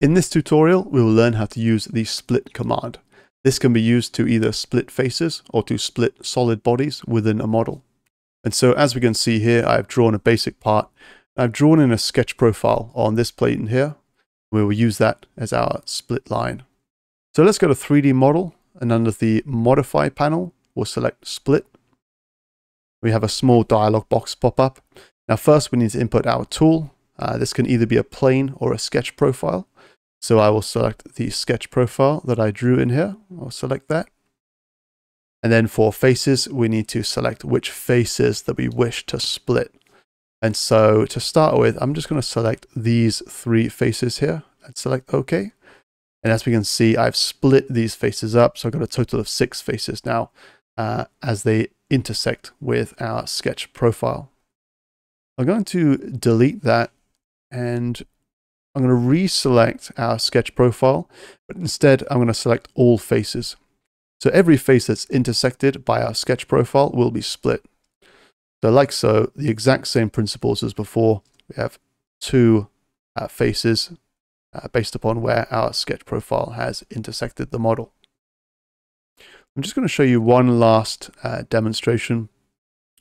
In this tutorial, we will learn how to use the split command. This can be used to either split faces or to split solid bodies within a model. And so as we can see here, I've drawn a basic part. I've drawn in a sketch profile on this plate in here. We will use that as our split line. So let's go to 3D model and under the modify panel, we'll select split. We have a small dialog box pop up. Now first we need to input our tool. Uh, this can either be a plane or a sketch profile. So I will select the sketch profile that I drew in here. I'll select that. And then for faces, we need to select which faces that we wish to split. And so to start with, I'm just going to select these three faces here and select OK. And as we can see, I've split these faces up. So I've got a total of six faces now uh, as they intersect with our sketch profile. I'm going to delete that and I'm going to reselect our sketch profile, but instead I'm going to select all faces. So every face that's intersected by our sketch profile will be split. So like so, the exact same principles as before. We have two uh, faces uh, based upon where our sketch profile has intersected the model. I'm just going to show you one last uh, demonstration,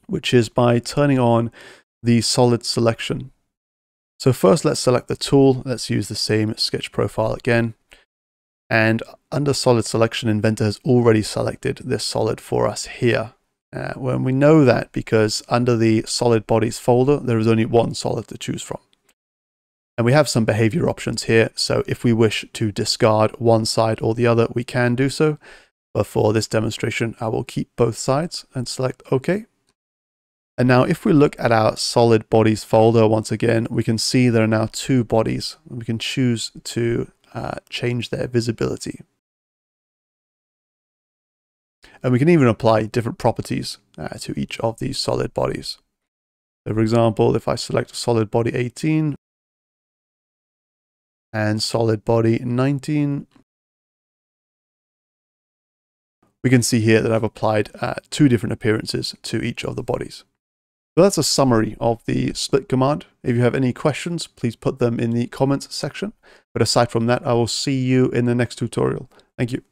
which is by turning on the solid selection. So first let's select the tool. Let's use the same sketch profile again. And under solid selection, Inventor has already selected this solid for us here. Uh, when we know that because under the solid bodies folder, there is only one solid to choose from. And we have some behavior options here. So if we wish to discard one side or the other, we can do so. But for this demonstration, I will keep both sides and select OK. And now if we look at our solid bodies folder once again, we can see there are now two bodies. We can choose to uh, change their visibility. And we can even apply different properties uh, to each of these solid bodies. So for example, if I select solid body 18 and solid body 19, we can see here that I've applied uh, two different appearances to each of the bodies. So that's a summary of the split command. If you have any questions, please put them in the comments section. But aside from that, I will see you in the next tutorial. Thank you.